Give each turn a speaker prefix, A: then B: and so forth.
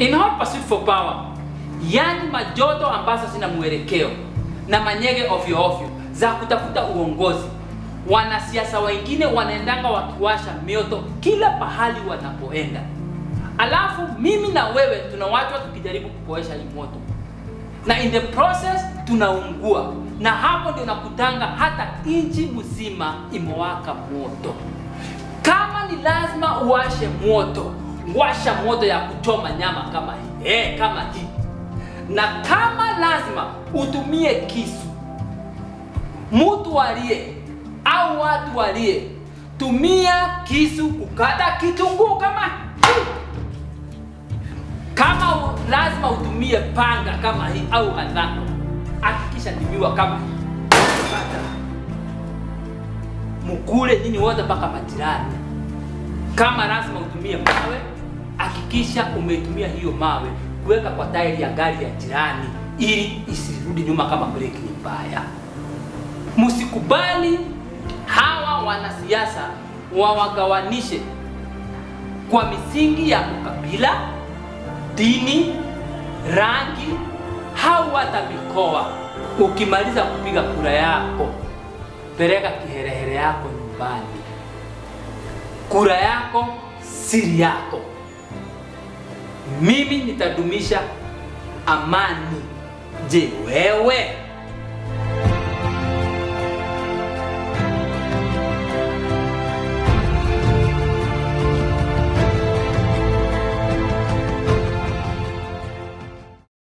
A: in pursuit for power, yani majoto ambazo zina mwelekeo na manyege ovyo ovyo za kutafuta uongozi. Wanasiasa wengine wanaendanga wakiwasha mioto kila pahali wanapoenda, alafu mimi na wewe tunawachwa tukijaribu kupoesha hii moto, na in the process tunaungua, na hapo ndio nakutanga hata nchi mzima imewaka moto. Kama ni lazima uwashe moto, washa moto ya kuchoma nyama kama hii eh, kama hii, na kama lazima utumie kisu, mtu aliye au watu walie, tumia kisu kukata kitunguu kama hii. Kama lazima utumie panga kama hii au handhano, hakikisha nimiwa kama hii. mukule nyinyi wote mpaka majirani. Kama lazima utumie mawe, hakikisha umetumia hiyo mawe kuweka kwa tairi ya gari ya jirani ili isirudi nyuma kama breki ni mbaya. Msikubali hawa wanasiasa wawagawanishe kwa misingi ya ukabila, dini, rangi au hata mikoa. Ukimaliza kupiga kura yako, peleka kiherehere yako nyumbani. Kura yako siri yako. Mimi nitadumisha amani. Je, wewe?